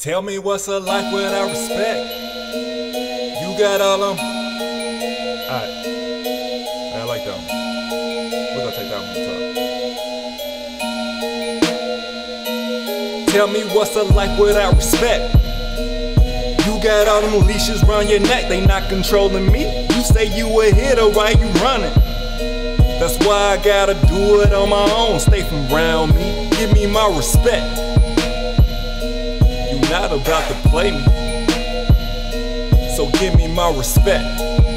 Tell me what's a life without respect? You got all them. Alright. I like that one. We're gonna take that one on top. Tell me what's a life without respect? You got all them leashes round your neck, they not controlling me. You say you a hitter, why you running? That's why I gotta do it on my own. Stay from around me, give me my respect not about to play me. So give me my respect.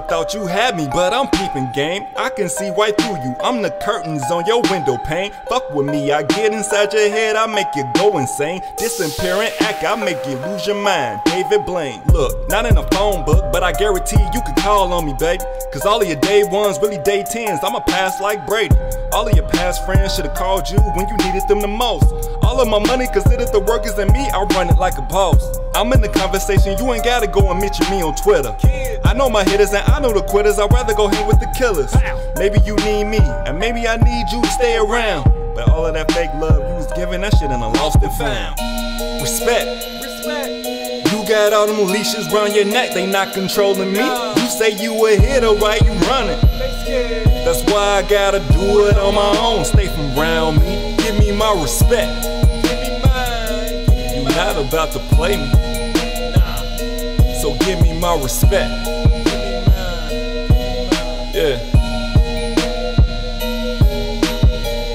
Thought you had me, but I'm peeping game. I can see right through you. I'm the curtains on your window pane. Fuck with me, I get inside your head, I make you go insane. Disappearing act, I make you lose your mind. David Blaine. Look, not in a phone book, but I guarantee you can call on me, baby. Cause all of your day ones really day tens. I'ma pass like Brady. All of your past friends should've called you when you needed them the most. All of my money considered the workers and me, I run it like a boss. I'm in the conversation, you ain't gotta go and mention me on Twitter. I know my hitters and I know the quitters, I'd rather go hang with the killers. Maybe you need me, and maybe I need you to stay around. But all of that fake love you was giving, that shit in a lost and found. Respect. Respect. You got all them leashes round your neck, they not controlling me. You say you a hitter, right? You running. That's why I gotta do it on my own. Stay from around me, give me my respect. You not about to play me. So give me my respect. Yeah.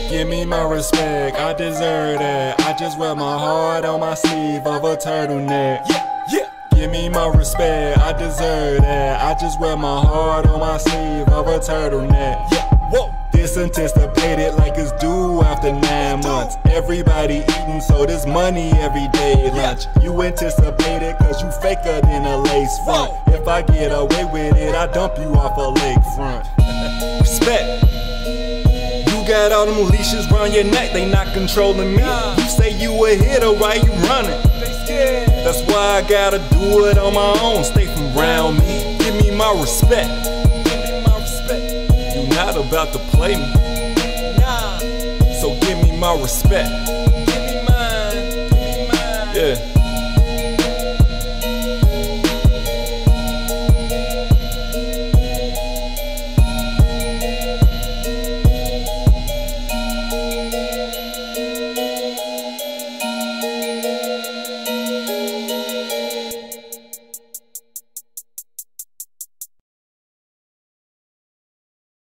Give me my respect, I deserve that. I just wear my heart on my sleeve of a turtleneck. Yeah, yeah. Give me my respect, I deserve that. I just wear my heart on my sleeve of a turtleneck. Yeah, whoa. This anticipated like it's due after nine months. Everybody eating, so there's money every day lunch. You anticipate it cause you faker than a lace front. If I get away with it, I dump you off a lakefront. Respect. You got all them leashes round your neck, they not controlling me. You say you a hitter, why you running? That's why I gotta do it on my own. Stay from around me, give me my respect not about to play me. Nah. So give me my respect. Give me mine. Give me mine. Yeah.